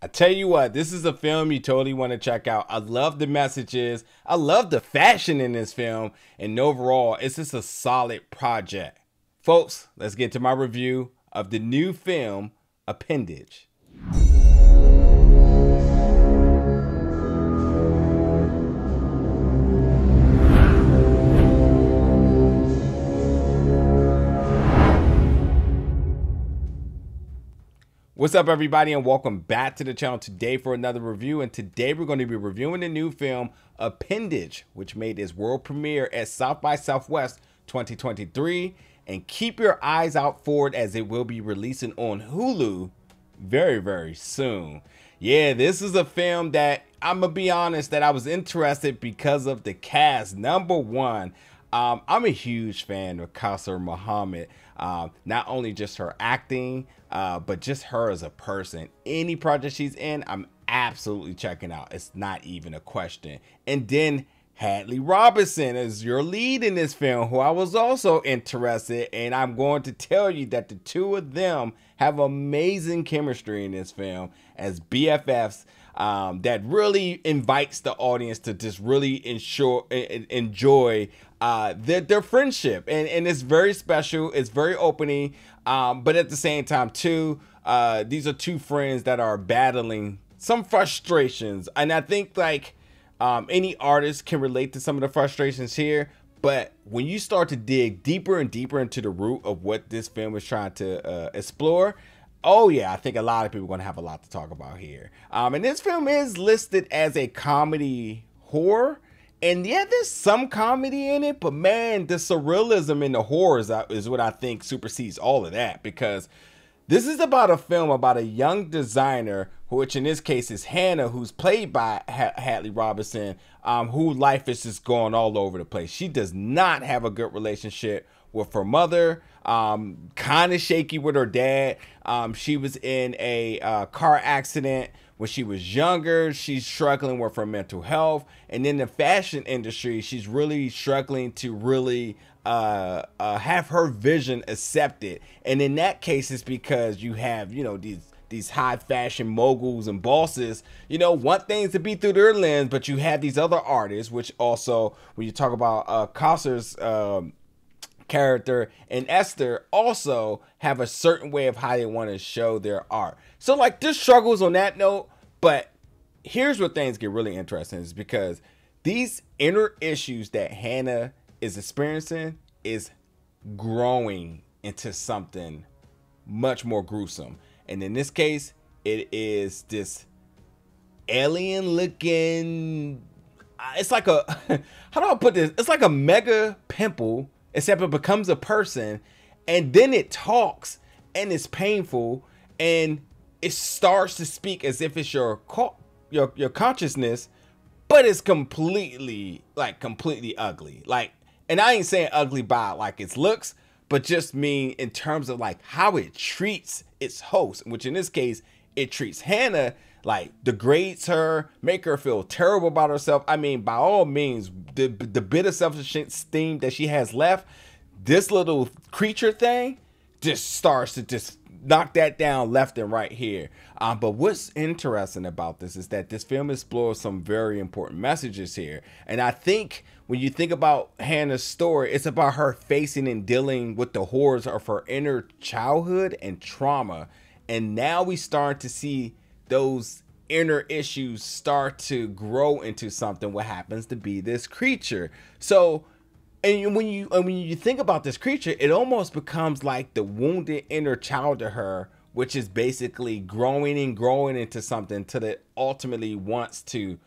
I tell you what, this is a film you totally want to check out. I love the messages. I love the fashion in this film. And overall, it's just a solid project. Folks, let's get to my review of the new film, Appendage. What's up, everybody, and welcome back to the channel today for another review. And today we're going to be reviewing the new film Appendage, which made its world premiere at South by Southwest 2023. And keep your eyes out for it as it will be releasing on Hulu very, very soon. Yeah, this is a film that I'm gonna be honest that I was interested because of the cast. Number one, um, I'm a huge fan of Kausar Mohammed. Uh, not only just her acting, uh, but just her as a person. Any project she's in, I'm absolutely checking out. It's not even a question. And then Hadley Robinson is your lead in this film, who I was also interested. And I'm going to tell you that the two of them have amazing chemistry in this film as BFFs um, that really invites the audience to just really ensure, enjoy uh, their, their friendship. And, and it's very special. It's very opening. Um, but at the same time, too, uh, these are two friends that are battling some frustrations. And I think like um, any artist can relate to some of the frustrations here. But when you start to dig deeper and deeper into the root of what this film is trying to uh, explore, oh yeah, I think a lot of people are going to have a lot to talk about here. Um, and this film is listed as a comedy horror. And yeah, there's some comedy in it, but man, the surrealism and the horrors is what I think supersedes all of that because this is about a film about a young designer, which in this case is Hannah, who's played by Hadley Robinson, um, who life is just going all over the place. She does not have a good relationship with her mother, um, kind of shaky with her dad. Um, she was in a uh, car accident when she was younger, she's struggling with her mental health. And in the fashion industry, she's really struggling to really uh, uh, have her vision accepted. And in that case, it's because you have, you know, these these high fashion moguls and bosses, you know, want things to be through their lens, but you have these other artists, which also, when you talk about uh, Kausar's um, character and Esther also have a certain way of how they want to show their art. So like this struggles on that note, but here's where things get really interesting is because these inner issues that Hannah is experiencing is growing into something much more gruesome. And in this case, it is this alien looking it's like a how do I put this? It's like a mega pimple except it becomes a person and then it talks and it's painful and it starts to speak as if it's your your your consciousness but it's completely like completely ugly. Like and i ain't saying ugly by like its looks but just mean in terms of like how it treats its host which in this case it treats hannah like degrades her, make her feel terrible about herself. I mean, by all means, the the bit of self-esteem that she has left, this little creature thing just starts to just knock that down left and right here. Um, but what's interesting about this is that this film explores some very important messages here. And I think when you think about Hannah's story, it's about her facing and dealing with the horrors of her inner childhood and trauma. And now we start to see those inner issues start to grow into something what happens to be this creature. So and when you and when you think about this creature it almost becomes like the wounded inner child to her which is basically growing and growing into something till it ultimately wants to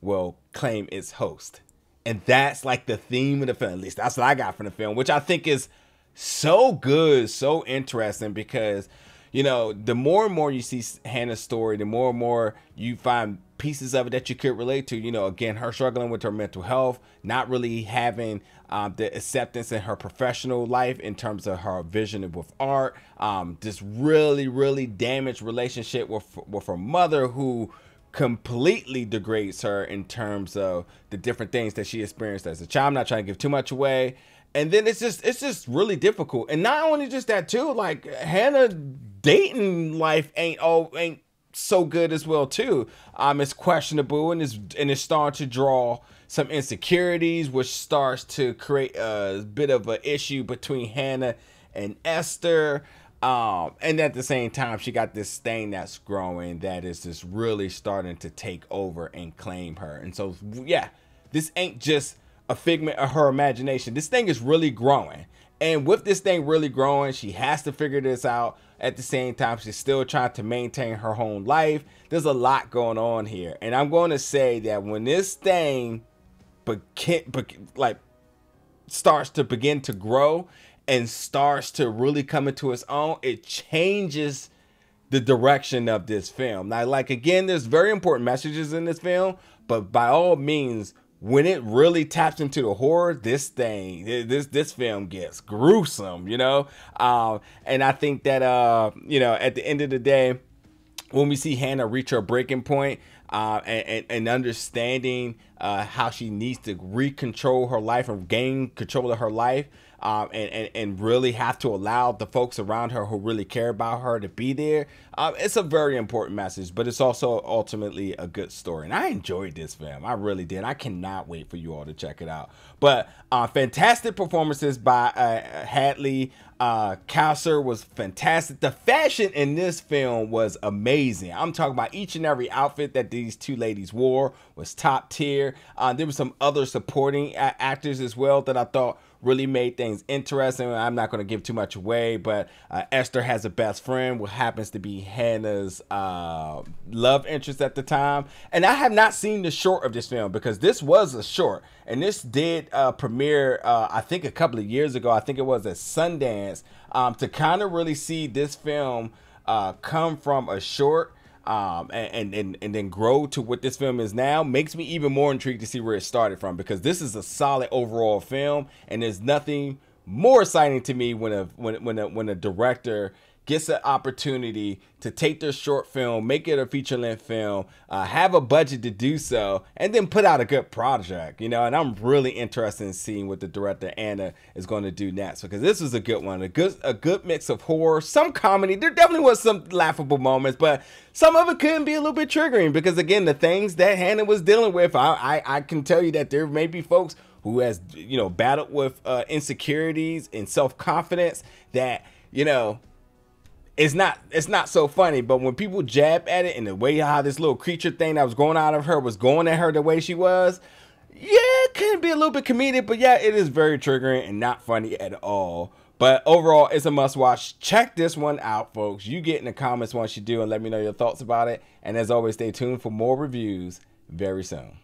well claim its host. And that's like the theme of the film at least that's what i got from the film which i think is so good so interesting because you know, the more and more you see Hannah's story, the more and more you find pieces of it that you could relate to. You know, again, her struggling with her mental health, not really having um, the acceptance in her professional life in terms of her vision with art. Um, this really, really damaged relationship with with her mother, who completely degrades her in terms of the different things that she experienced as a child. I'm not trying to give too much away. And then it's just it's just really difficult. And not only just that too, like Hannah dating life ain't oh ain't so good as well too. Um, it's questionable and it's and it's starting to draw some insecurities, which starts to create a bit of an issue between Hannah and Esther. Um, and at the same time, she got this thing that's growing that is just really starting to take over and claim her. And so, yeah, this ain't just a figment of her imagination. This thing is really growing. And with this thing really growing, she has to figure this out. At the same time, she's still trying to maintain her own life. There's a lot going on here. And I'm going to say that when this thing begin, like starts to begin to grow and starts to really come into its own, it changes the direction of this film. Now, like again, there's very important messages in this film, but by all means, when it really taps into the horror, this thing, this this film gets gruesome, you know. Um, and I think that uh, you know, at the end of the day, when we see Hannah reach her breaking point, uh, and, and, understanding uh, how she needs to recontrol her life and gain control of her life, um, and, and, and really have to allow the folks around her who really care about her to be there. Um, it's a very important message, but it's also ultimately a good story. And I enjoyed this film. I really did. I cannot wait for you all to check it out. But uh, fantastic performances by uh, Hadley. Uh, Kausar was fantastic. The fashion in this film was amazing. I'm talking about each and every outfit that these two ladies wore was top tier. Uh, there were some other supporting actors as well that I thought really made things interesting. I'm not going to give too much away, but uh, Esther has a best friend, who happens to be Hannah's uh, love interest at the time. And I have not seen the short of this film because this was a short, and this did uh, premiere, uh, I think, a couple of years ago. I think it was at Sundance. Um, to kind of really see this film uh, come from a short um, and, and and then grow to what this film is now makes me even more intrigued to see where it started from because this is a solid overall film and there's nothing more exciting to me when a when when a, when a director gets an opportunity to take their short film, make it a feature length film, uh, have a budget to do so, and then put out a good project, you know. And I'm really interested in seeing what the director Anna is going to do next because this was a good one, a good a good mix of horror, some comedy. There definitely was some laughable moments, but some of it couldn't be a little bit triggering because again, the things that Hannah was dealing with, I I, I can tell you that there may be folks who has you know battled with uh, insecurities and self confidence that you know it's not it's not so funny but when people jab at it and the way how this little creature thing that was going out of her was going at her the way she was yeah it can be a little bit comedic but yeah it is very triggering and not funny at all. But overall it's a must watch. Check this one out folks. You get in the comments once you do and let me know your thoughts about it. And as always stay tuned for more reviews very soon